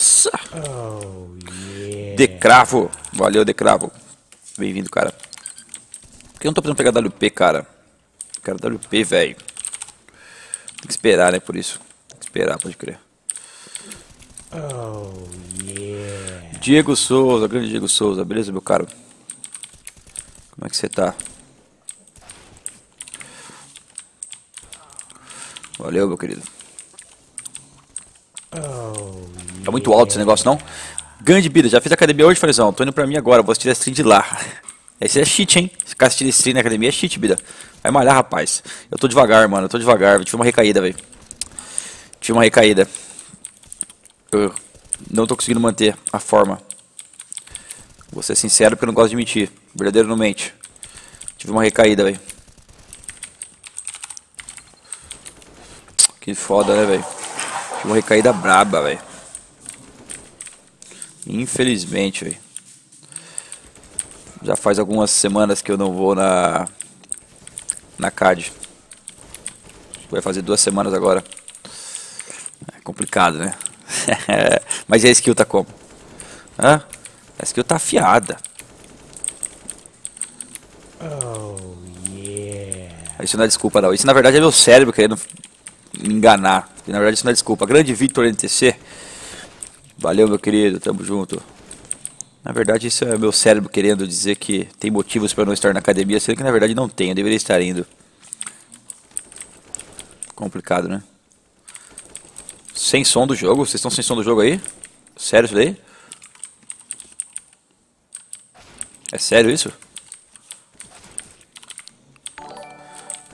Nossa! Oh, yeah. Decravo. Valeu, Decravo. Bem-vindo, cara. Por que eu não tô podendo pegar WP, cara? Quero WP, velho. Tem que esperar, né, por isso. Tem que esperar, pode crer. Oh, yeah. Diego Souza, grande Diego Souza. Beleza, meu caro? Como é que você tá? Valeu, meu querido. Oh, tá muito alto esse negócio, não? Grande vida, já fiz academia hoje, Farizão. Tô indo pra mim agora, vou assistir a stream de lá. Esse é cheat, hein? Ficar assistindo stream na academia é cheat, vida. Vai malhar, rapaz. Eu tô devagar, mano. Eu tô devagar. Tive uma recaída, velho. Tive uma recaída. Eu não tô conseguindo manter a forma. Vou ser sincero porque eu não gosto de mentir. Verdadeiro não mente. Tive uma recaída, velho. Que foda, né, velho? Tive uma recaída braba, velho. Infelizmente, velho. Já faz algumas semanas que eu não vou na na CAD. Vai fazer duas semanas agora. É complicado, né? Mas a skill tá como? Hã? A skill tá afiada. Oh, yeah. Isso não é desculpa não. Isso na verdade é meu cérebro querendo me enganar. E, na verdade isso não é desculpa. Grande Victor NTC. Valeu, meu querido. Tamo junto. Na verdade, isso é meu cérebro querendo dizer que tem motivos para não estar na academia, sendo que na verdade não tem, eu deveria estar indo. Complicado, né? Sem som do jogo? Vocês estão sem som do jogo aí? Sério isso daí? É sério isso?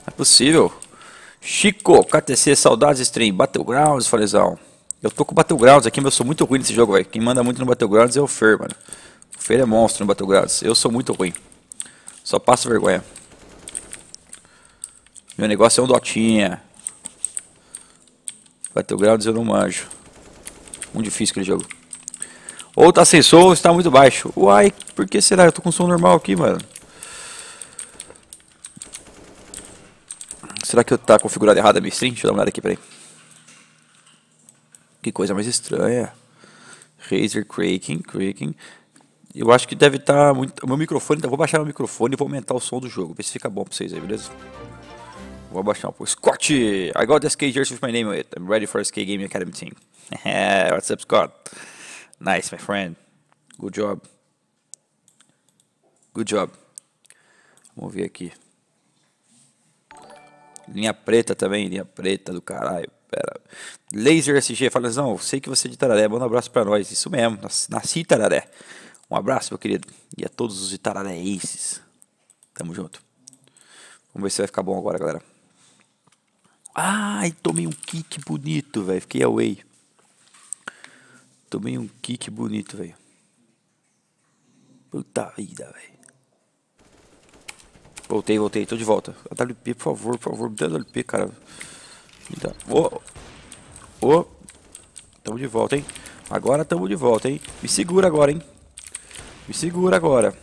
É possível. Chico, KTC, saudades stream, Battlegrounds, Falezão. Eu tô com Battlegrounds aqui, mas eu sou muito ruim nesse jogo, velho. Quem manda muito no Battlegrounds é o Fer, mano. O Fer é monstro no Battlegrounds. Eu sou muito ruim. Só passo vergonha. Meu negócio é um Dotinha. Battlegrounds eu não manjo. Muito difícil aquele jogo. Ou tá sem ou está muito baixo. Uai, por que será? Eu tô com som normal aqui, mano. Será que eu tá configurado errado a minha stream? Deixa eu dar uma olhada aqui, peraí. Que coisa mais estranha. Razer Kraken, Kraken. Eu acho que deve estar tá muito. Meu microfone, vou baixar o microfone e vou aumentar o som do jogo. Ver se fica bom pra vocês aí, beleza? Vou abaixar um pouco. Scott! I got the SK jersey with my name on it. I'm ready for SK Gaming Academy team. What's up, Scott? Nice, my friend. Good job. Good job. Vamos ver aqui. Linha preta também, linha preta do caralho. Laser SG, fala, não, sei que você é de Tararé, manda um abraço pra nós. Isso mesmo, nasci Tararé. Um abraço, meu querido. E a todos os itararéenses. Tamo junto. Vamos ver se vai ficar bom agora, galera. Ai, tomei um kick bonito, velho. Fiquei away. Tomei um kick bonito, velho. Puta vida, velho. Voltei, voltei, tô de volta. A WP, por favor, por favor, me dá WP, cara. Dá. Ô, ô. Tamo de volta, hein? Agora tamo de volta, hein? Me segura agora, hein? Me segura agora.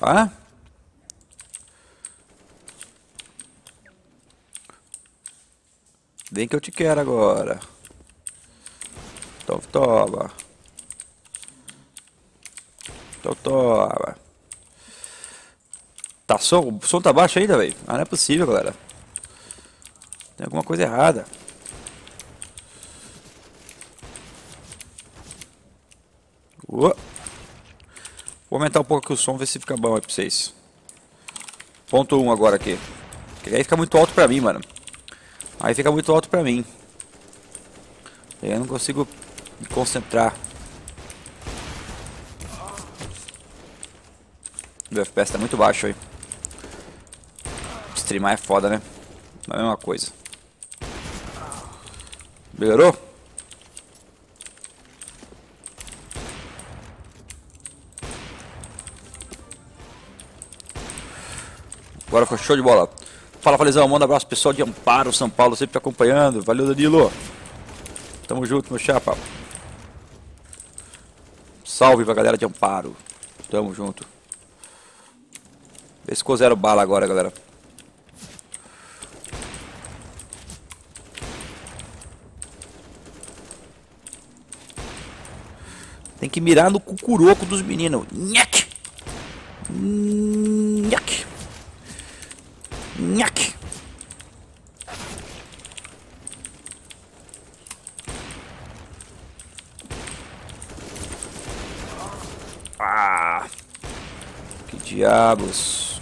Ah? Vem que eu te quero agora. Então toma. Então toma. Tá? O som tá baixo ainda, velho? Ah, não é possível, galera. Tem alguma coisa errada. Vou aumentar um pouco aqui o som, ver se fica bom aí pra vocês. Ponto 1 um agora aqui. Porque aí fica muito alto pra mim, mano. Aí fica muito alto pra mim. Aí eu não consigo me concentrar. O FPS tá muito baixo aí. Streamar é foda, né? Não é a mesma coisa. Melhorou? Agora foi show de bola. Fala, Falizão. Manda um abraço pessoal de Amparo, São Paulo, sempre acompanhando. Valeu, Danilo. Tamo junto, meu chapa. Salve pra galera de Amparo. Tamo junto. Vê se ficou zero bala agora, galera. Que mirar no cucuroco dos meninos. Nhaque! Nhaque! Nhaque! Ah! Que diabos!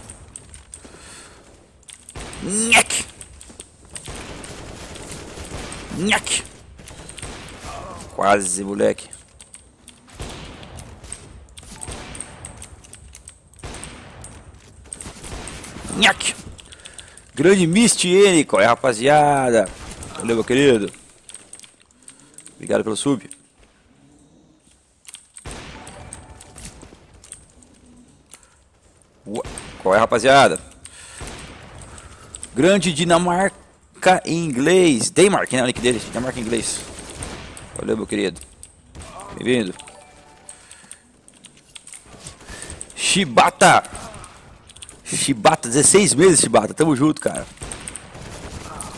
Nhaque! Nhaque! Quase, moleque. Nhaque! Grande Misty qual é, rapaziada? Valeu, meu querido. Obrigado pelo sub. Qual é, rapaziada? Grande Dinamarca em inglês. Denmark, né? O nick dele. Dinamarca em inglês. Valeu, meu querido. Bem-vindo. Shibata. Shibata, 16 meses, Shibata. Tamo junto, cara.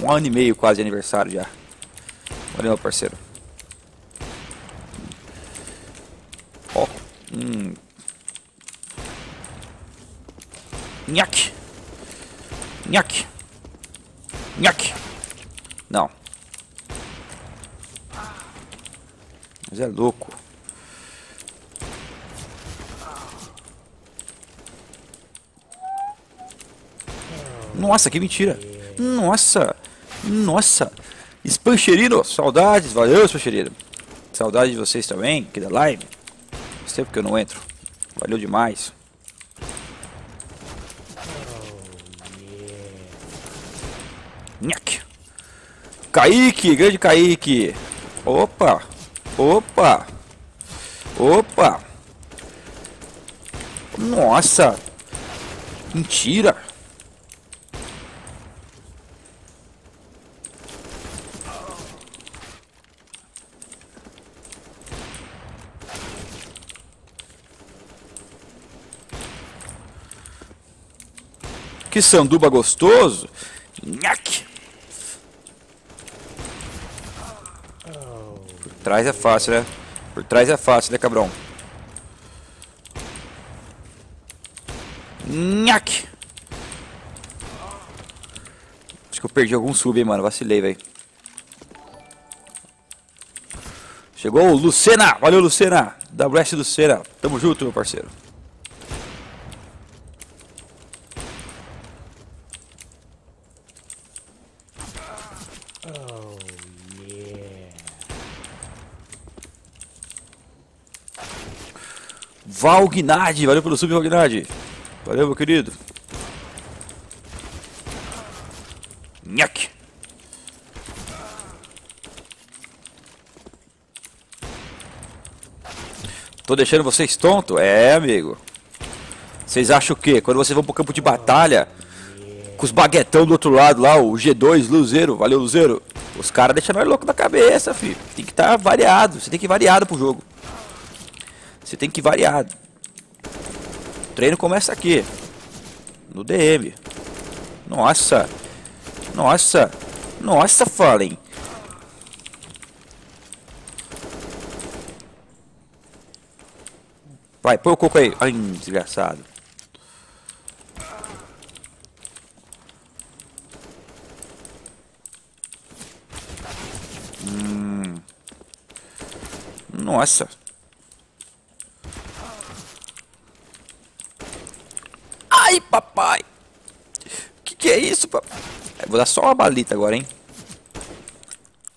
Um ano e meio quase de aniversário já. Valeu, meu parceiro. Ó. Hum. Nhaque. Nhaque. Nhaque. Não. Mas é louco. Nossa, que mentira. Nossa. Nossa. Spancherino, saudades. Valeu, Spancherino. Saudade de vocês também, aqui da live. Faz tempo que eu não entro. Valeu demais. Nhaque. Kaique, grande Kaique. Opa. Opa. Opa. Nossa. Mentira. Que sanduba gostoso. Nhaque. Por trás é fácil, né? Por trás é fácil, né, cabrão? Nhaque. Acho que eu perdi algum sub, hein, mano. Vacilei, velho. Chegou o Lucena. Valeu, Lucena. WS Lucena. Tamo junto, meu parceiro. Valgnade, valeu pelo sub, Valgnade. Valeu, meu querido. Nhaque. Tô deixando vocês tonto? É, amigo. Vocês acham o quê? Quando vocês vão pro campo de batalha, com os baguetão do outro lado lá, o G2, Luzeiro, valeu Luzeiro. Os caras deixam nós louco da cabeça, filho. Tem que estar tá variado, você tem que ir variado pro jogo. Você tem que ir variado. O treino começa aqui. No DM. Nossa. Nossa. Nossa, Fallen. Vai, põe o coco aí. Ai, desgraçado. Hum. Nossa. Ai, papai. Que que é isso, papai? vou dar só uma balita agora, hein?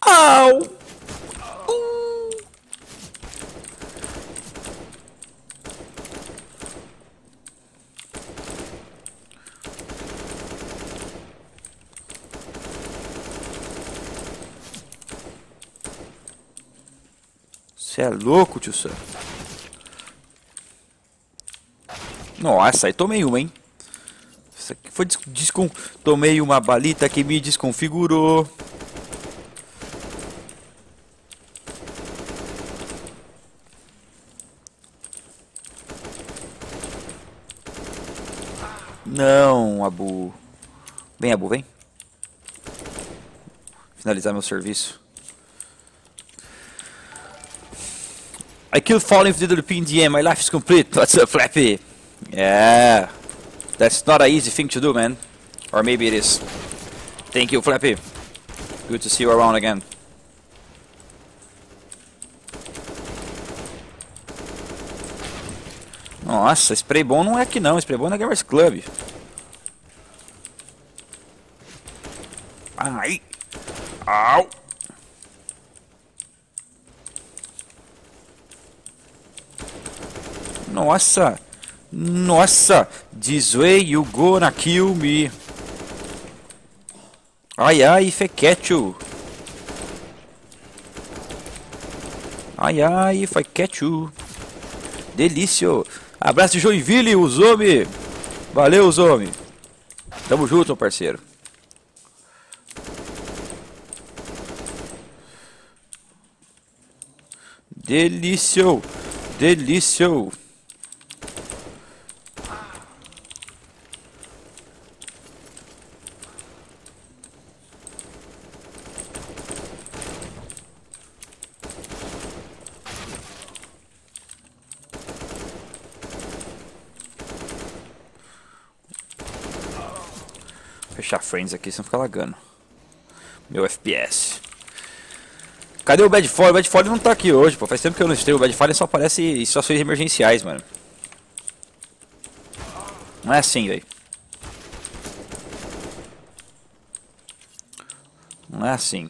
Au! Você é louco, tio Sam. Nossa, aí tomei uma, hein? Foi descon... Tomei uma balita que me desconfigurou. Não, Abu. Vem, Abu, vem. Finalizar meu serviço. I killed falling with the DM. My life is complete. What's up, Flappy? Yeah. That's not an easy thing to do, man. Or maybe it is. Thank you, Flappy. Good to see you around again. Nossa, spray bom não é aqui não, spray bom é na Gamers Club. Ai. Au. Nossa. Nossa. This way you gonna kill me. Ai, ai, fequecho. Ai, ai, fequecho. Delício. Abraço de Joinville, Uzomi. Valeu, Uzomi. Tamo junto, meu parceiro. Delício. Delício. Fechar frames aqui, senão fica lagando. Meu FPS. Cadê o Bad Fall? O Bad Fall não tá aqui hoje, pô. Faz tempo que eu não estreio. O Bad Fall só aparece em situações emergenciais, mano. Não é assim, velho. Não é assim.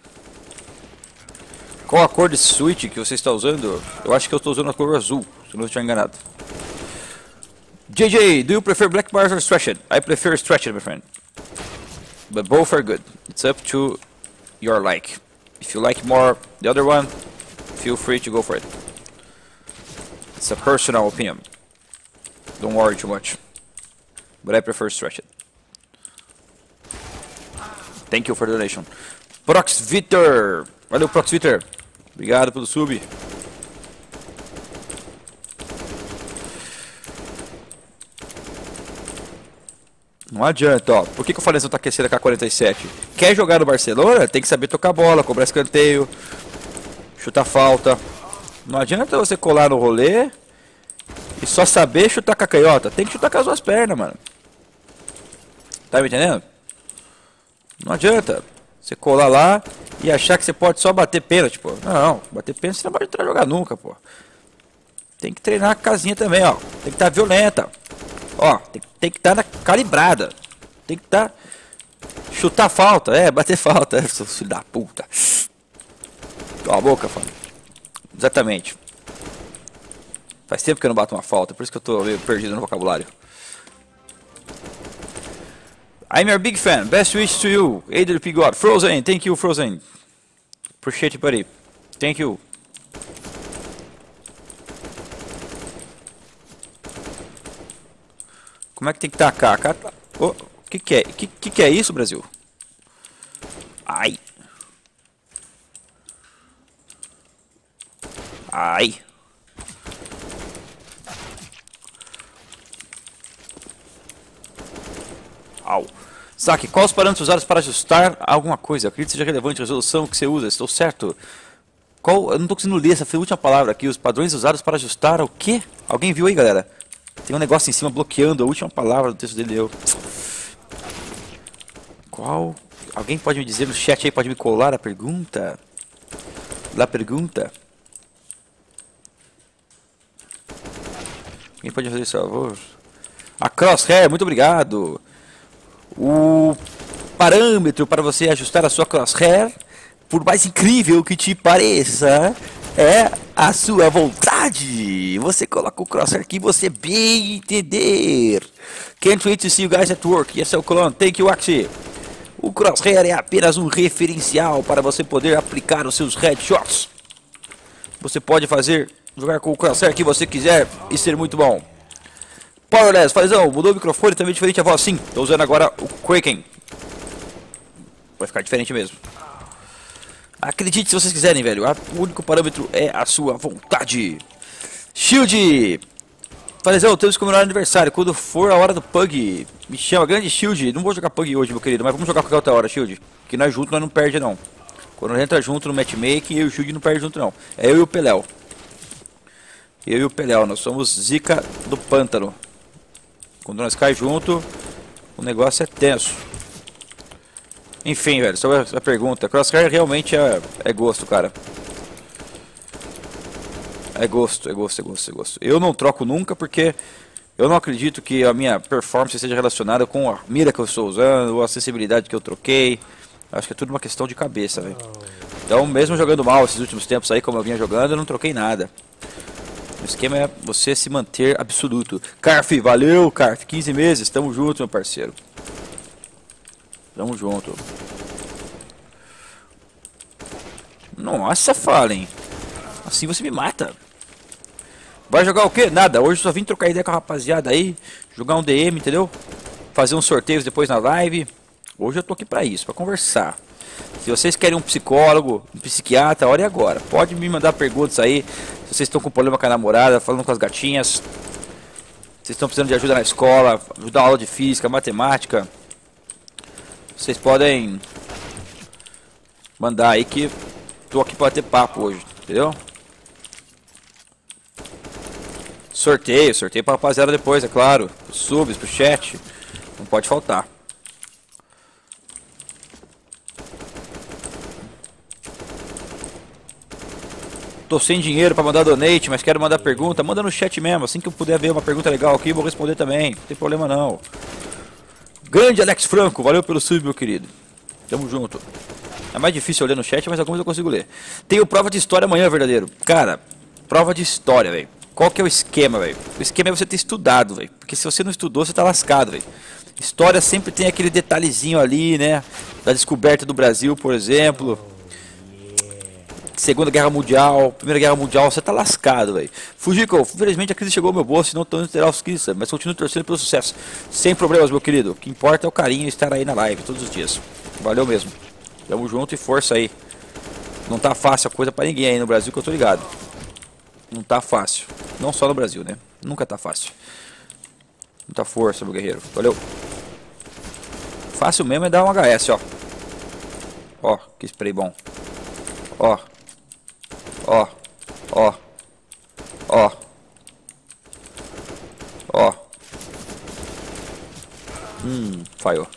Qual a cor desse switch que você está usando? Eu acho que eu estou usando a cor azul, se não estiver enganado. JJ, do you prefer black bars or stretched? I prefer stretched, my friend. But both are good. It's up to your like. If you like more the other one, feel free to go for it. It's a personal opinion. Don't worry too much. But I prefer stretched. Thank you for the donation. Prox Vitor. Valeu, Prox Vitor. Obrigado pelo sub. Não adianta, ó. Por que, que eu falei Santa Aquecida K47? Quer jogar no Barcelona? Tem que saber tocar bola, cobrar escanteio, chutar falta. Não adianta você colar no rolê e só saber chutar com a canhota. Tem que chutar com as duas pernas, mano. Tá me entendendo? Não adianta você colar lá e achar que você pode só bater pênalti, pô. Não, bater pênalti você não pode entrar jogar nunca, pô. Tem que treinar a casinha também, ó. Tem que estar tá violenta. Ó, tem, tem que estar tá calibrada. Tem que estar. Tá... Chutar falta, é, bater falta, é, filho da puta. Cala a boca, fã. Exatamente. Faz tempo que eu não bato uma falta, por isso que eu tô meio perdido no vocabulário. I'm your big fan. Best wish to you, AWP God. Frozen, thank you, Frozen. Appreciate it, buddy. Thank you. Como é que tem que tacar? O oh, que, que é? Que, que que é isso, Brasil? Ai. Ai. Au. Saque, quais os parâmetros usados para ajustar alguma coisa? Acredito que seja relevante a resolução que você usa. Estou certo? Qual? Eu não estou conseguindo ler essa última palavra aqui. Os padrões usados para ajustar o quê? Alguém viu aí, galera? Tem um negócio em cima bloqueando a última palavra do texto dele. Eu. Qual? Alguém pode me dizer no chat aí, pode me colar a pergunta? La pergunta? Quem pode fazer isso, por favor? A crosshair, muito obrigado. O parâmetro para você ajustar a sua crosshair, por mais incrível que te pareça, é a sua vontade. Você coloca o crosshair aqui, você bem entender. Can't wait to see you guys at work. Yes, é o clone. Thank you, Axie. O crosshair é apenas um referencial para você poder aplicar os seus headshots. Você pode fazer, jogar com o crosshair que você quiser e ser muito bom. Powerless, fazão, mudou o microfone, também diferente a voz sim. Estou usando agora o Kraken. Vai ficar diferente mesmo. Acredite se vocês quiserem, velho. O único parâmetro é a sua vontade. Shield! Falezão, temos que comemorar aniversário. Quando for a hora do Pug, me chama. Grande Shield. Não vou jogar Pug hoje, meu querido, mas vamos jogar qualquer outra hora, Shield. Que nós juntos nós não perde, não. Quando nós entra junto no matchmaking, eu e o Shield não perde junto, não. É eu e o Peléu. Eu e o Peléu, nós somos zica do pântano. Quando nós cai junto, o negócio é tenso. Enfim, velho, sobre a pergunta. Crosshair realmente é, é gosto, cara. É gosto, é gosto, é gosto, é gosto. Eu não troco nunca porque eu não acredito que a minha performance seja relacionada com a mira que eu estou usando, ou a sensibilidade que eu troquei. Acho que é tudo uma questão de cabeça, velho. Então, mesmo jogando mal esses últimos tempos aí, como eu vinha jogando, eu não troquei nada. O esquema é você se manter absoluto. Carf, valeu, Carf. 15 meses, tamo junto, meu parceiro. Tamo junto. Nossa, Fallen. Assim você me mata. Vai jogar o quê? Nada. Hoje só vim trocar ideia com a rapaziada aí. Jogar um DM, entendeu? Fazer uns sorteios depois na live. Hoje eu tô aqui pra isso, pra conversar. Se vocês querem um psicólogo, um psiquiatra, olhe agora. Pode me mandar perguntas aí. Se vocês estão com problema com a namorada, falando com as gatinhas. Vocês estão precisando de ajuda na escola, ajudar aula de física, matemática. Vocês podem mandar aí que tô aqui para ter papo hoje, entendeu? Sorteio, sorteio para rapaziada depois, é claro. Os subs, pro chat. Não pode faltar. Tô sem dinheiro para mandar donate, mas quero mandar pergunta. Manda no chat mesmo. Assim que eu puder ver uma pergunta legal aqui, vou responder também. Não tem problema não. Grande Alex Franco, valeu pelo sub, meu querido. Tamo junto. É mais difícil ler no chat, mas alguns eu consigo ler. Tenho prova de história amanhã, verdadeiro. Cara, prova de história, velho. Qual que é o esquema, velho? O esquema é você ter estudado, velho. Porque se você não estudou, você tá lascado, velho. História sempre tem aquele detalhezinho ali, né? Da descoberta do Brasil, por exemplo. Segunda Guerra Mundial, Primeira Guerra Mundial, você tá lascado, velho. Fujiko, infelizmente a crise chegou ao meu bolso, não tô indo ter os crise, mas continuo torcendo pelo sucesso. Sem problemas, meu querido. O que importa é o carinho estar aí na live todos os dias. Valeu mesmo. Tamo junto e força aí. Não tá fácil a coisa para ninguém aí no Brasil que eu tô ligado. Não tá fácil. Não só no Brasil, né? Nunca tá fácil. Muita força, meu guerreiro. Valeu. Fácil mesmo é dar um HS, ó. Ó, que spray bom. Ó. Ó. Ó. Ó. Ó. Hum, falhou.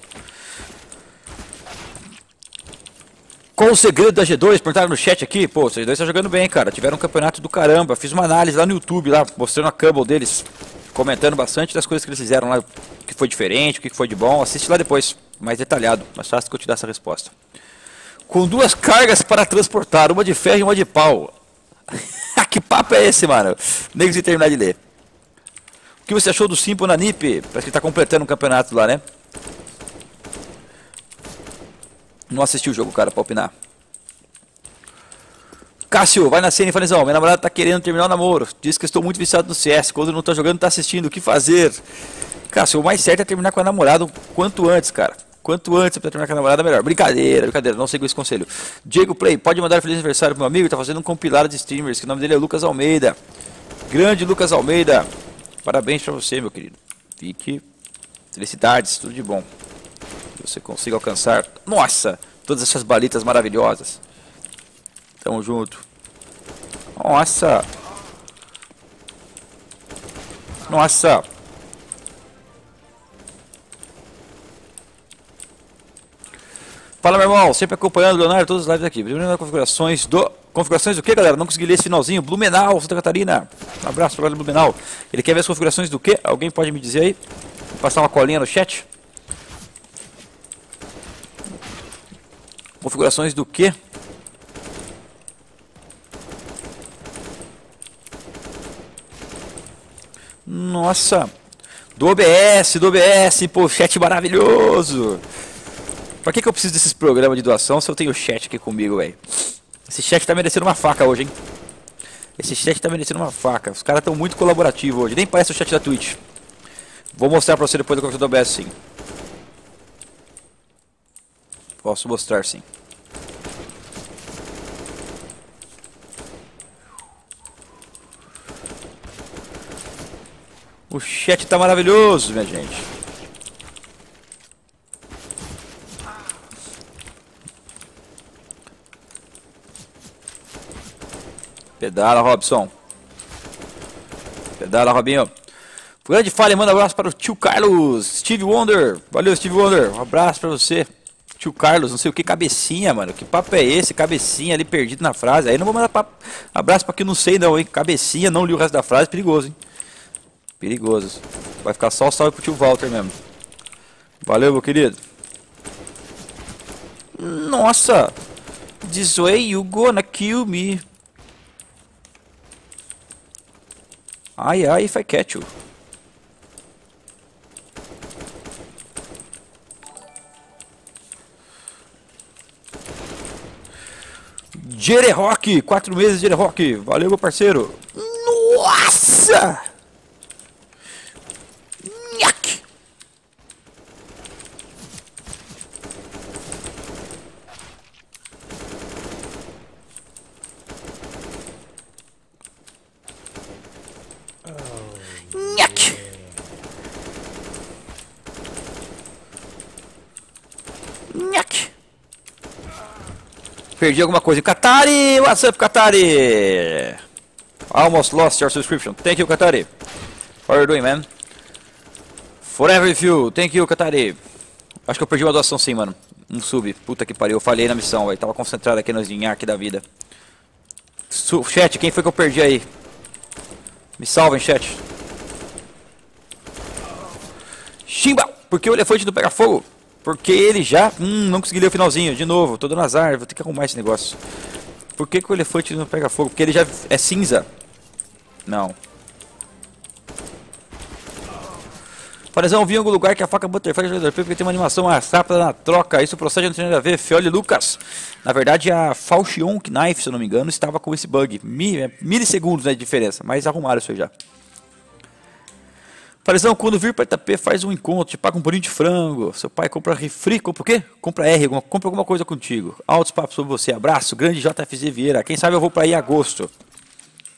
Qual o segredo da G2? Perguntaram no chat aqui. Pô, vocês dois estão jogando bem, cara. Tiveram um campeonato do caramba. Fiz uma análise lá no YouTube, lá, mostrando a Cumble deles. Comentando bastante das coisas que eles fizeram lá. O que foi diferente, o que foi de bom. Assiste lá depois, mais detalhado. Mais fácil que eu te dar essa resposta. Com duas cargas para transportar, uma de ferro e uma de pau. que papo é esse, mano? Nem se terminar de ler. O que você achou do Simple na NIP? Parece que ele tá completando um campeonato lá, né? Não assisti o jogo, cara, pra opinar. Cássio, vai na cena Fanizão. Minha namorada tá querendo terminar o namoro. Diz que estou muito viciado no CS. Quando não tá jogando, tá assistindo. O que fazer? Cássio, o mais certo é terminar com a namorada quanto antes, cara. Quanto antes pra terminar com a namorada, melhor. Brincadeira, brincadeira. Não sigo esse conselho. Diego Play, pode mandar feliz aniversário pro meu amigo. Tá fazendo um compilado de streamers. Que o nome dele é Lucas Almeida. Grande Lucas Almeida. Parabéns pra você, meu querido. Fique. Felicidades, tudo de bom você consiga alcançar, nossa, todas essas balitas maravilhosas. Tamo junto. Nossa. Nossa. Fala, meu irmão. Sempre acompanhando o Leonardo, todas as lives aqui. Primeiro, configurações do... Configurações do que, galera? Não consegui ler esse finalzinho. Blumenau, Santa Catarina. Um abraço para o Blumenau. Ele quer ver as configurações do que? Alguém pode me dizer aí? Vou passar uma colinha no chat. Configurações do que? Nossa! Do OBS, do OBS, pô, chat maravilhoso! Pra que, que eu preciso desses programas de doação se eu tenho chat aqui comigo, velho? Esse chat tá merecendo uma faca hoje, hein? Esse chat tá merecendo uma faca. Os caras estão muito colaborativos hoje. Nem parece o chat da Twitch. Vou mostrar pra você depois do computador do OBS, sim. Posso mostrar sim. O chat tá maravilhoso, minha gente. Pedala, Robson. Pedala, Robinho. Grande falha, manda um abraço para o tio Carlos, Steve Wonder. Valeu, Steve Wonder. Um abraço para você. Tio Carlos, não sei o que, cabecinha, mano. Que papo é esse? Cabecinha ali perdido na frase. Aí não vou mandar papo. abraço para quem não sei não, hein. Cabecinha, não li o resto da frase, perigoso, hein. Perigoso. Vai ficar só o salve pro tio Walter mesmo. Valeu, meu querido. Nossa! This way you gonna kill me. Ai, ai, if I catch you. Jere Rock, quatro meses Jere Rock. Valeu, meu parceiro. Nossa! Nhaque! Nhaque! Nhaque! Perdi alguma coisa. Katari! What's up, Katari? Almost lost your subscription. Thank you, Katari. How are you doing, man? Forever with you. Thank you, Katari. Acho que eu perdi uma doação sim, mano. Um sub. Puta que pariu. Eu falhei na missão, velho. Tava concentrado aqui nos aqui da vida. Su chat, quem foi que eu perdi aí? Me salvem, chat. Shimba! Por que o elefante não pega fogo? Porque ele já... Hum, não consegui ler o finalzinho. De novo, tô dando azar. Vou ter que arrumar esse negócio. Por que, que o elefante não pega fogo? Porque ele já é cinza. Não. Parazão, vi em algum lugar que a faca Butterfly é jogador porque tem uma animação mais rápida na troca. Isso procede não tem nada a ver. Fiole Lucas. Na verdade, a Falchion Knife, se eu não me engano, estava com esse bug. Milissegundos né, de diferença, mas arrumaram isso aí já. Parazão, quando vir para Itapê, faz um encontro, te paga um bolinho de frango. Seu pai compra refri, compra o quê? Compra R, compra alguma coisa contigo. Altos papos sobre você. Abraço, grande JFZ Vieira. Quem sabe eu vou para aí em agosto.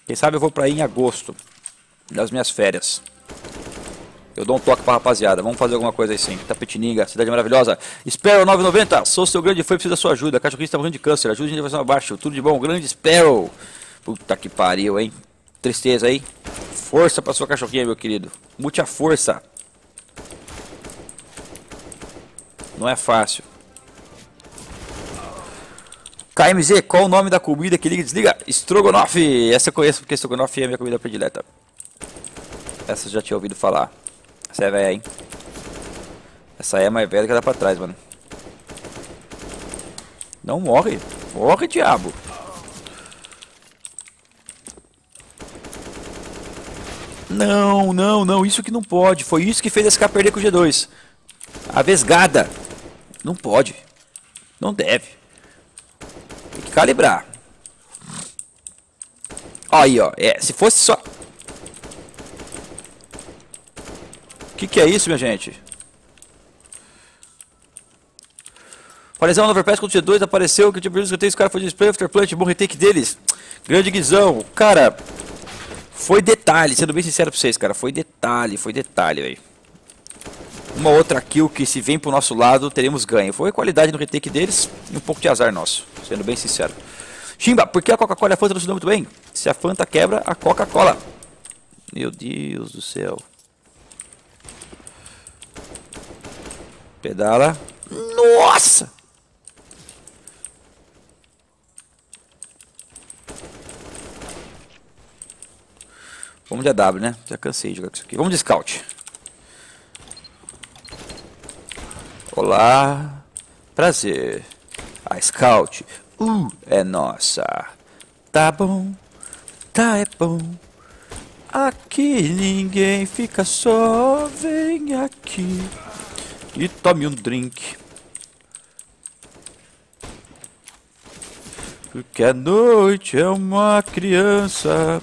Quem sabe eu vou para aí em agosto. Das minhas férias. Eu dou um toque pra rapaziada. Vamos fazer alguma coisa aí sim. Tapetininga, cidade maravilhosa. Sparrow 990. Sou seu grande fã, preciso da sua ajuda. Cachorrinho está morrendo de câncer. Ajude a gente a abaixo. Tudo de bom. Grande Sparrow. Puta que pariu, hein? Tristeza aí. Força pra sua cachorrinha, meu querido. Muita força. Não é fácil. KMZ, qual o nome da comida que liga e desliga? Strogonoff. Essa eu conheço porque Strogonoff é a minha comida predileta. Essa eu já tinha ouvido falar. Essa é velha, hein? Essa é mais velha que dá pra trás, mano. Não morre. Morre, diabo. Não, não, não. Isso que não pode. Foi isso que fez esse cara perder com o G2. A vesgada. Não pode. Não deve. Tem que calibrar. Aí, ó. É, se fosse só... que, que é isso, minha gente? Apareceu no Overpass contra o G2, apareceu que o tipo de que eu tenho, os caras foi de spray, afterplant, bom retake deles. Grande guizão. Cara, foi detalhe, sendo bem sincero pra vocês, cara. Foi detalhe, foi detalhe, velho. Uma outra kill que se vem pro nosso lado, teremos ganho. Foi qualidade no retake deles e um pouco de azar nosso, sendo bem sincero. Chimba, por que a Coca-Cola e a Fanta não se dão muito bem? Se a Fanta quebra, a Coca-Cola. Meu Deus do céu. Pedala. Nossa! Vamos de AW, né? Já cansei de jogar com isso aqui. Vamos de Scout. Olá. Prazer. A Scout. Uh, é nossa. Tá bom. Tá é bom. Aqui ninguém fica só. Vem aqui e tome um drink. Porque a noite é uma criança.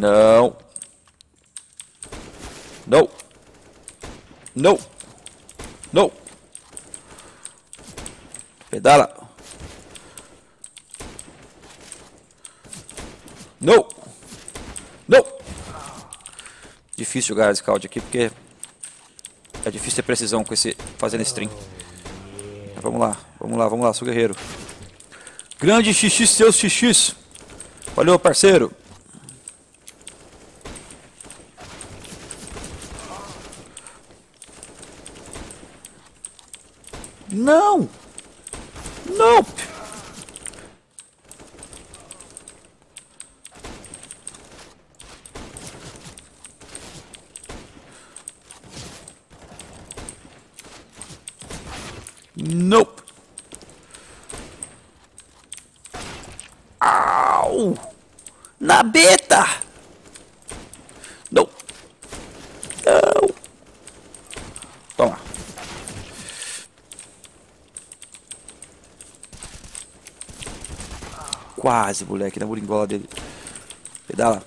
Não. Não. Não. Não. Pedala. Não. Não! Difícil jogar Scout aqui porque é difícil ter precisão com esse fazendo stream. Mas vamos lá, vamos lá, vamos lá, sou guerreiro. Grande xixi, seus xixis. Valeu, parceiro. Não! Não! Nope. Au! Na beta! Não. Não. Toma. Quase, moleque, na muringola dele. Pedala.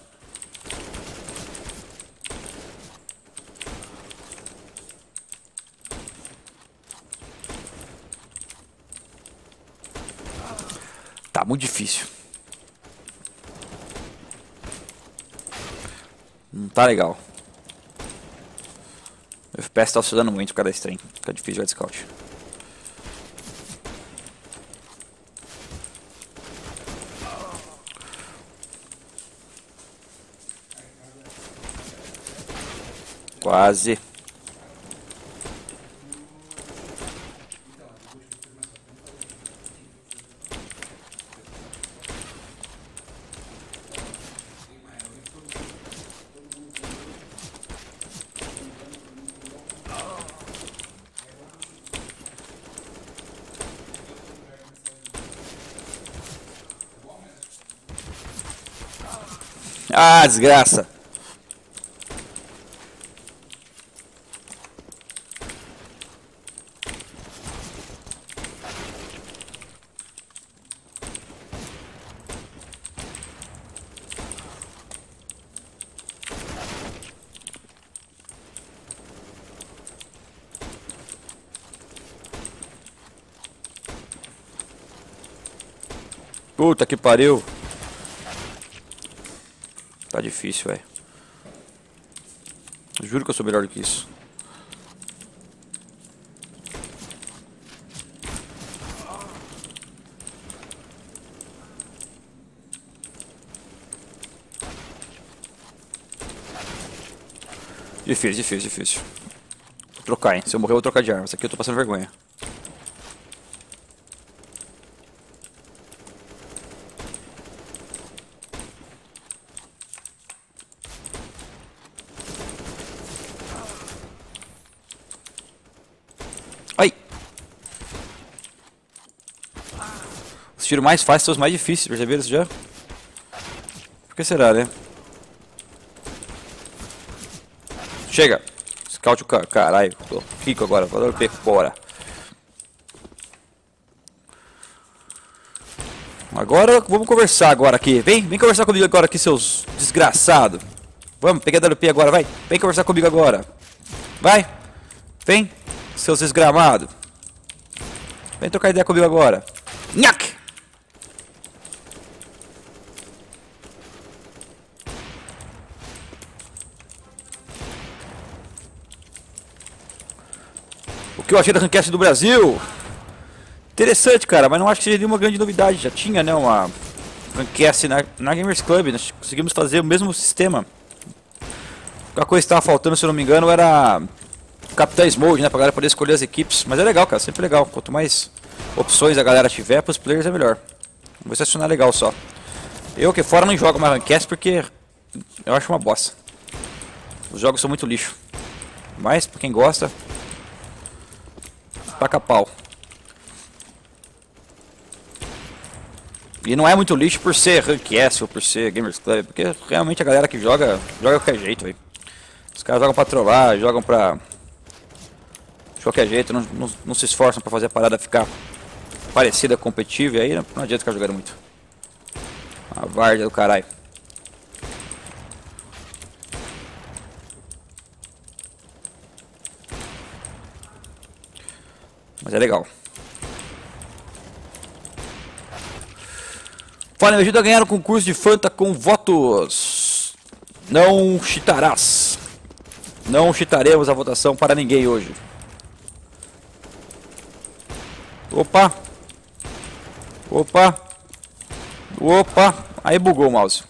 Tá muito difícil. Não tá legal. O FPS tá oscilando muito por causa da stream. Fica difícil jogar de scout. Quase. Ah, desgraça. Puta que pariu. Tá difícil, velho. Juro que eu sou melhor do que isso. Difícil, difícil, difícil. Vou trocar, hein. Se eu morrer, eu vou trocar de arma. Isso aqui eu tô passando vergonha. Os tiros mais fáceis são os mais difíceis, perceberam isso já? Por que será, né? Chega! Scout o ca caralho, tô rico agora, vou dar o peco fora. Agora vamos conversar agora aqui. Vem, vem conversar comigo agora aqui, seus desgraçados. Vamos, peguei a WP agora, vai. Vem conversar comigo agora. Vai. Vem, seus desgramados. Vem trocar ideia comigo agora. Nhaque! O que eu achei da Rankcast do Brasil? Interessante, cara, mas não acho que seja nenhuma grande novidade. Já tinha, né, uma Rankcast na, na Gamers Club. Nós conseguimos fazer o mesmo sistema. A coisa que estava faltando, se eu não me engano, era Capitães Mode, né, pra galera poder escolher as equipes. Mas é legal, cara, sempre legal. Quanto mais opções a galera tiver pros players, é melhor. Se é legal só. Eu aqui fora não jogo mais Rankcast porque eu acho uma bosta. Os jogos são muito lixo. Mas, pra quem gosta, taca pau. E não é muito lixo por ser Rankcast ou por ser Gamers Club, porque realmente a galera que joga, joga de qualquer jeito, véio. Os caras jogam pra trollar, jogam pra... De qualquer jeito, não, não, não se esforçam pra fazer a parada ficar parecida, competitiva, e aí não, não adianta ficar jogando muito. A várzea do caralho. Mas é legal. Fala, me ajuda a ganhar o concurso de Fanta com votos. Não chitarás. Não chitaremos a votação para ninguém hoje. Opa. Opa. Opa, aí bugou o mouse.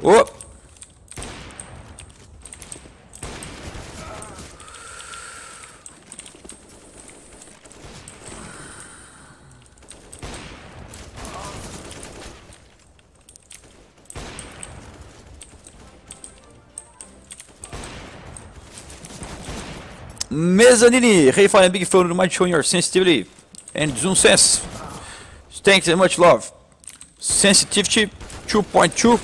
Ô! Mezzanini, Hey Fire Big Phone, mind showing your sensitivity and zoom sense. Thanks and much love. Sensitivity 2.2,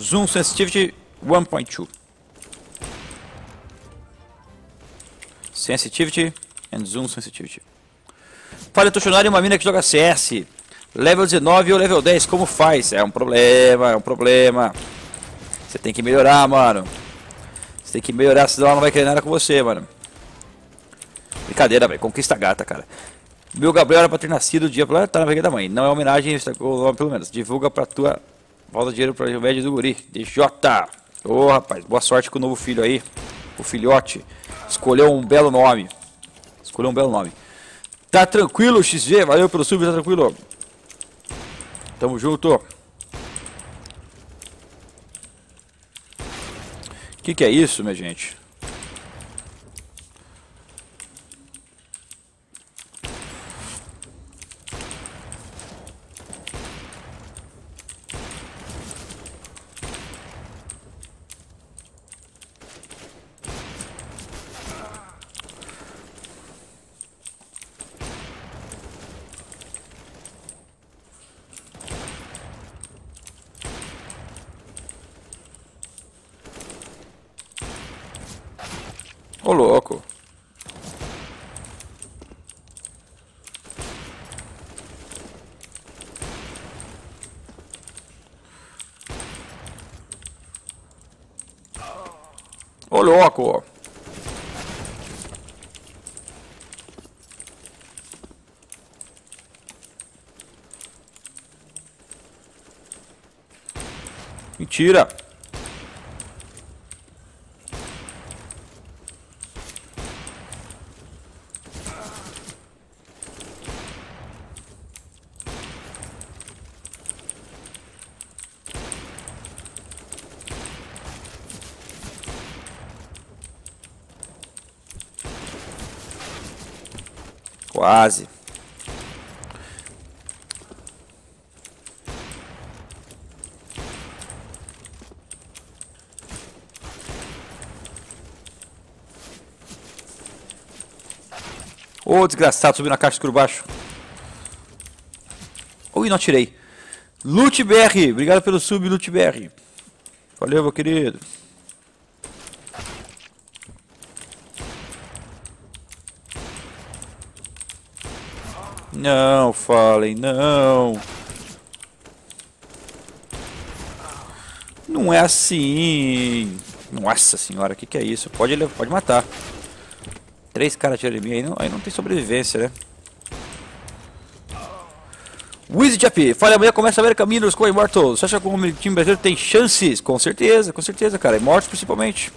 zoom sensitivity 1.2. Sensitivity and zoom sensitivity. Falha Toshonari é uma mina que joga CS. Level 19 ou level 10, como faz? É um problema, é um problema. Você tem que melhorar, mano. Você tem que melhorar, senão ela não vai querer nada com você, mano. Brincadeira, velho. Conquista gata, cara. Meu Gabriel era pra ter nascido o dia pra tá na barriga da mãe. Não é homenagem, pelo menos. Divulga pra tua. Volta dinheiro pra média do guri. DJ. Ô, oh, rapaz. Boa sorte com o novo filho aí. O filhote. Escolheu um belo nome. Escolheu um belo nome. Tá tranquilo, XG? Valeu pelo sub, tá tranquilo? Tamo junto. O que, que é isso, minha gente? Ô louco. Ô louco. Mentira. Quase. Ô, oh, desgraçado, subiu na caixa escuro baixo. Ui, não tirei. Lute BR, obrigado pelo sub, Lute BR. Valeu, meu querido. Não, falem, não. Não é assim. Nossa senhora, o que, que é isso? Pode, pode matar. Três caras tirando em mim aí não, aí não tem sobrevivência, né? Wizard AP, fala amanhã começa a ver caminhos com Immortals. Você acha que o time brasileiro tem chances? Com certeza, com certeza, cara. Immortals principalmente.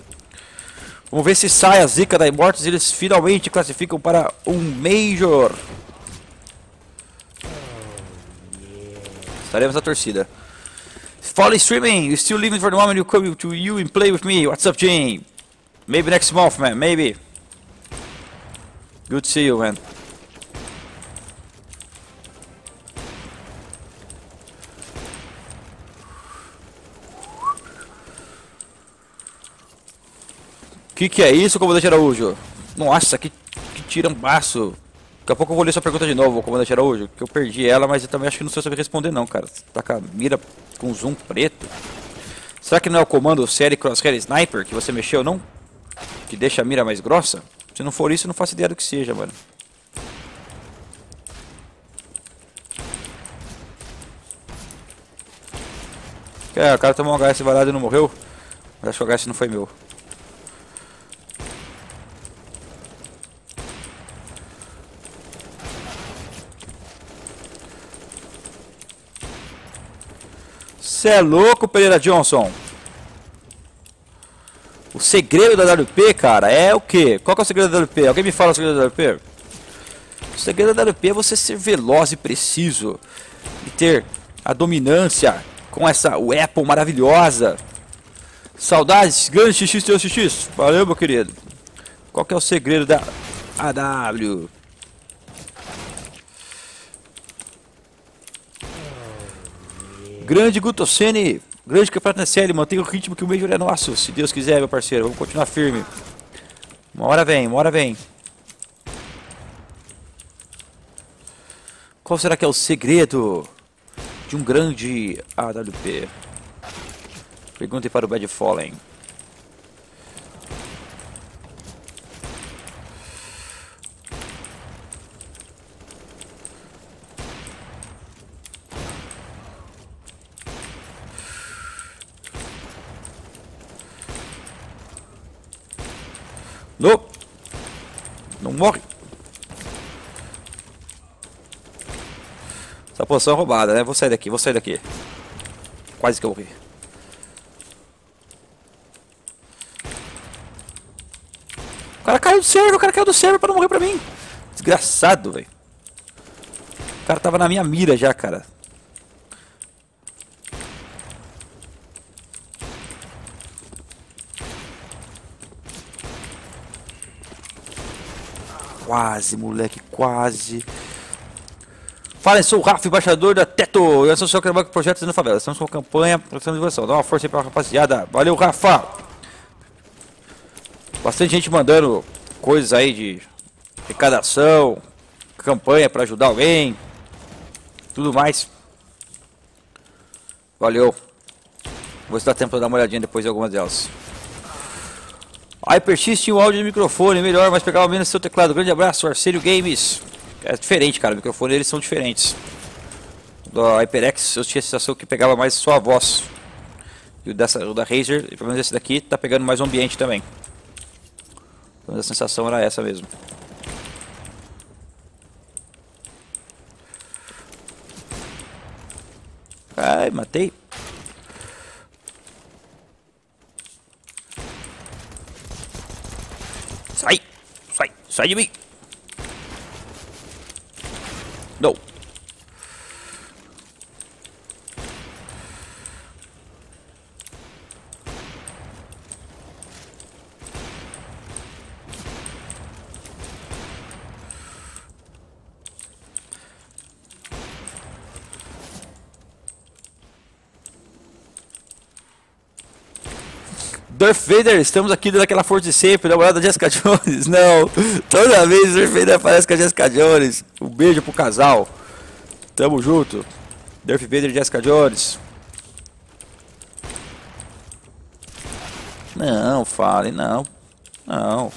Vamos ver se sai a zica da Immortals e eles finalmente classificam para um Major. Estaremos na torcida. Follow streaming. Still living for the moment you come to you and play with me. What's up, Jane? Maybe next month, man. Maybe. Good to see you, man. Que que é isso, comandante Araújo? Nossa, que, que tira um baço. Daqui a pouco eu vou ler sua pergunta de novo, comandante Araújo, que eu perdi ela, mas eu também acho que não sei saber responder não, cara. Tá com a mira com zoom preto. Será que não é o comando série Crosshair Sniper que você mexeu, não? Que deixa a mira mais grossa? Se não for isso, eu não faço ideia do que seja, mano. É, o cara tomou um HS varado e não morreu. Mas acho que o HS não foi meu. Você é louco, Pereira Johnson. O segredo da WP, cara, é o quê? Qual que é o segredo da WP? Alguém me fala o segredo da WP? O segredo da WP é você ser veloz e preciso. E ter a dominância com essa Apple maravilhosa. Saudades, grande XX teu XX. Valeu, meu querido. Qual que é o segredo da AW? Grande Gutocene, grande campeonato na série, mantenha o ritmo que o Major é nosso. Se Deus quiser, meu parceiro, vamos continuar firme. Uma hora vem, uma hora vem. Qual será que é o segredo de um grande AWP? Perguntem para o Bad Fallen. No! Não morre! Essa posição é roubada, né? Vou sair daqui, vou sair daqui. Quase que eu morri. O cara caiu do server, o cara caiu do server pra não morrer pra mim. Desgraçado, velho. O cara tava na minha mira já, cara. Quase, moleque, quase. Fala, sou o Rafa, embaixador da Teto. Eu sou o seu canal projetos na favela. Estamos com a campanha produção de diversão. Dá uma força aí pra rapaziada. Valeu, Rafa. Bastante gente mandando coisas aí de arrecadação, campanha para ajudar alguém, tudo mais. Valeu. Vou dar tempo para dar uma olhadinha depois de algumas delas. HyperX tinha o áudio do microfone melhor, mas pegava menos seu teclado. Grande abraço, Arcênio Games. É diferente, cara. O microfone eles são diferentes. Do HyperX eu tinha a sensação que pegava mais só a voz. E o, dessa, o da Razer, pelo menos esse daqui, tá pegando mais o ambiente também. Pelo menos a sensação era essa mesmo. Ai, matei. Sai! Sai! Sai de mim! Não! Darth Vader, estamos aqui dando aquela força de sempre, namorada da Jessica Jones. Não, toda vez o Darth Vader aparece com a Jessica Jones. Um beijo pro casal. Tamo junto. Darth Vader e Jessica Jones. Não, fale, não. Não.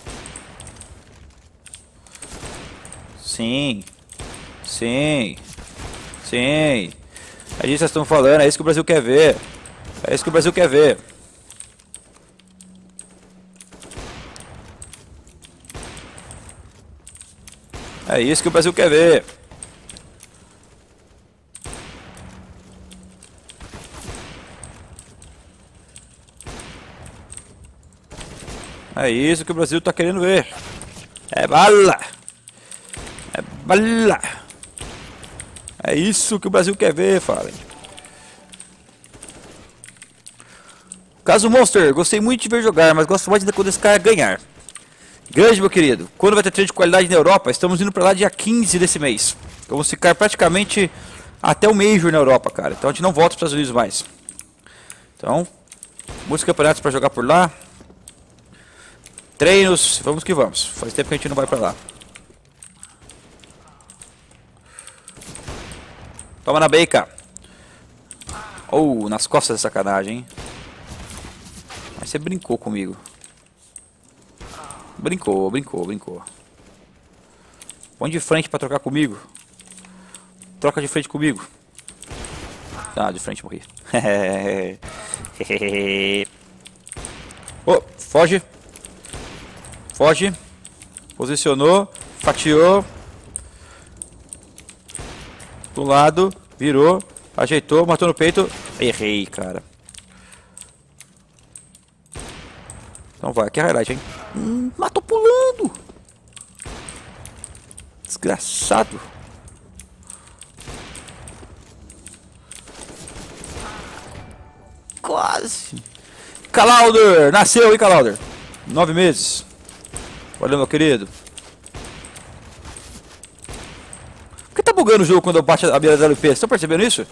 Sim. Sim. Sim. É isso que vocês estão falando, é isso que o Brasil quer ver. É isso que o Brasil quer ver. É isso que o Brasil quer ver. É isso que o Brasil está querendo ver. É bala. É bala. É isso que o Brasil quer ver, falem. Caso Monster, gostei muito de ver jogar, mas gosto mais de quando esse cara ganhar. Grande, meu querido. Quando vai ter treino de qualidade na Europa? Estamos indo para lá dia 15 desse mês. Vamos ficar praticamente até o Major na Europa, cara. Então a gente não volta para os Estados Unidos mais. Então, muitos campeonatos para jogar por lá. Treinos, vamos que vamos. Faz tempo que a gente não vai para lá. Toma na beca. Ou oh, nas costas de sacanagem, hein? Mas você brincou comigo. Brincou, brincou, brincou. Põe de frente pra trocar comigo. Troca de frente comigo. Ah, de frente morri. oh, foge. Foge. Posicionou. Fatiou. Do lado. Virou. Ajeitou. Matou no peito. Errei, cara. Então vai, aqui é highlight, hein? Hum, matou pulando! Desgraçado. Quase. Calauder! Nasceu, hein, Calauder? Nove meses. Valeu, meu querido. Por que tá bugando o jogo quando eu baixo a mira da LP? Vocês estão percebendo isso?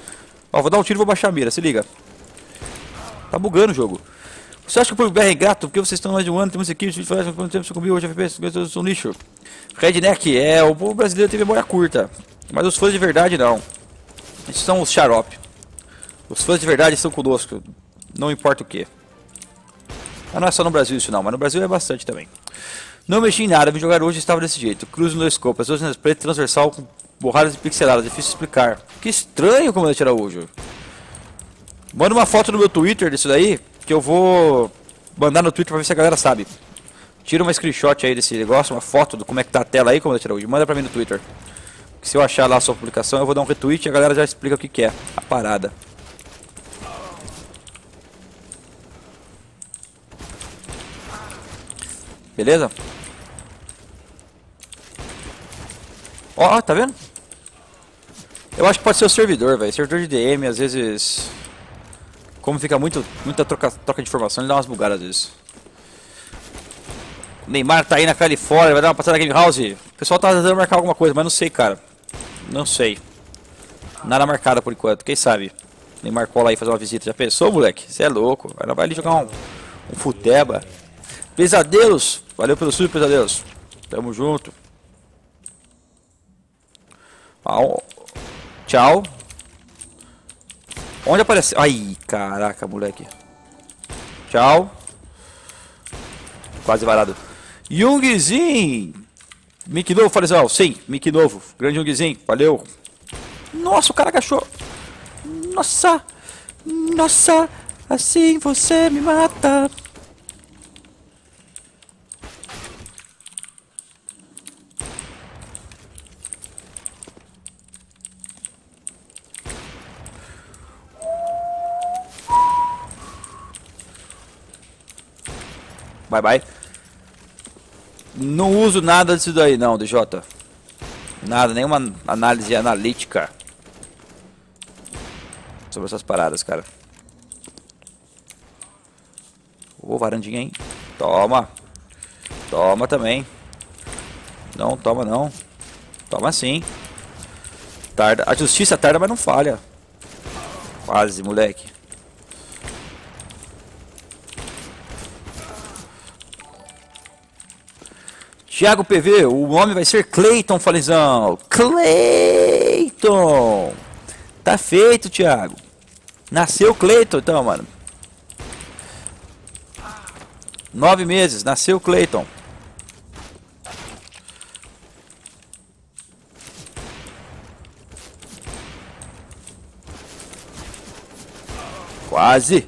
Ó, vou dar um tiro e vou baixar a mira, se liga. Tá bugando o jogo. Você acha que o BR é grato porque vocês estão mais de um ano, tem muitas equipes, vídeos quanto tempo você comigo, hoje FPS, sou um lixo. Redneck, é, o povo brasileiro tem memória curta, mas os fãs de verdade não. Esses são os xarope. Os fãs de verdade estão conosco, não importa o que. Mas não é só no Brasil isso não, mas no Brasil é bastante também. Não mexi em nada, vim jogar hoje estava desse jeito. Cruzo no escopo, as duas preto transversal com borradas e pixeladas, difícil explicar. Que estranho, comandante Araújo. Manda uma foto no meu Twitter disso daí, que eu vou mandar no Twitter pra ver se a galera sabe. Tira uma screenshot aí desse negócio, uma foto do como é que tá a tela aí, comandante Araújo. Manda pra mim no Twitter. Que se eu achar lá a sua publicação, eu vou dar um retweet e a galera já explica o que, que é a parada. Beleza? Ó, tá vendo? Eu acho que pode ser o servidor, velho. Servidor de DM, às vezes... Como fica muito, muita troca, troca de informação, ele dá umas bugadas às vezes. O Neymar tá aí na Califórnia, vai dar uma passada na Game House. O pessoal tá tentando marcar alguma coisa, mas não sei, cara. Não sei. Nada marcado por enquanto, quem sabe? Neymar cola aí fazer uma visita. Já pensou, moleque? Você é louco. Vai ali jogar um, um futeba. Pesadelos. Valeu pelo sub, pesadelos. Tamo junto. Tchau. Onde apareceu? Ai, caraca, moleque. Tchau. Quase varado. Jungzinho. Mic novo, Farisal. Sim, mic novo. Grande Jungzinho. Valeu. Nossa, o cara agachou. Nossa. Nossa. Assim você me mata. Bye bye. Não uso nada disso daí não, DJ. Nada, nenhuma análise analítica sobre essas paradas, cara. Ô, oh, varandinha, hein? Toma. Toma também. Não, toma não. Toma sim. Tarda. A justiça tarda, mas não falha. Quase, moleque. Thiago PV, o nome vai ser Cleiton Falizão. Cleiton! Tá feito, Thiago. Nasceu Cleiton, então, mano. Nove meses, nasceu Cleiton. Quase.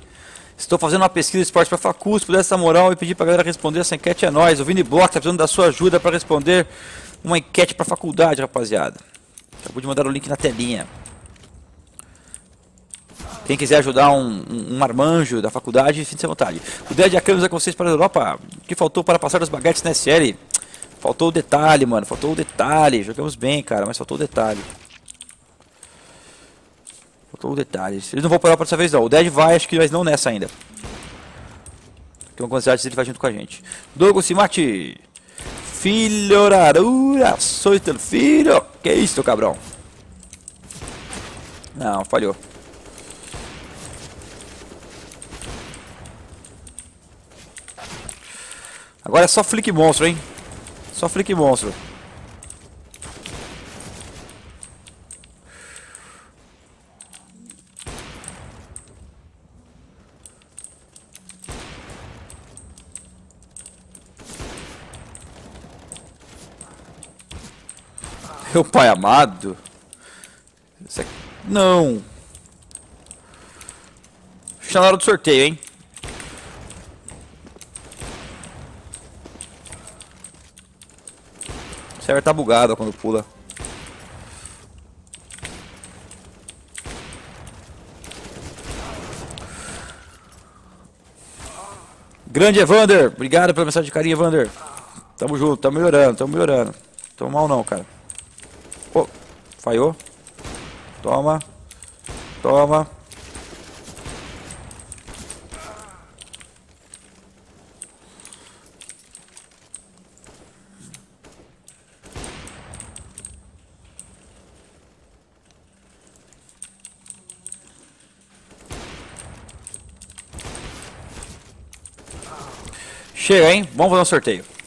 Estou fazendo uma pesquisa de esporte para Facul, se puder essa moral e pedir para a galera responder essa enquete é nós. O Vini Block está precisando da sua ajuda para responder uma enquete para faculdade, rapaziada. Acabou de mandar o link na telinha. Quem quiser ajudar um, um, um marmanjo da faculdade, fique à vontade. O Dead Acamos é com vocês para a Europa. O que faltou para passar os baguetes na SL? Faltou o detalhe, mano. Faltou o detalhe. Jogamos bem, cara, mas faltou o detalhe. Faltou detalhes. Eles não vão parar pra dessa vez não. O Dead vai, acho que mas não nessa ainda. Tem uma quantidade ele vai junto com a gente. Douglas se mate. Filho rarura, sou teu filho. Que isso, cabrão? Não, falhou. Agora é só flick monstro, hein? Só flick monstro. Meu pai amado. Isso aqui... Não. Está na hora do sorteio, hein? O server tá bugado quando pula. Grande Evander, obrigado pela mensagem de carinho, Evander. Tamo junto, tamo melhorando, tamo melhorando. Tamo mal não, cara. Falhou. Toma. Toma. Chega, hein? Vamos fazer um sorteio.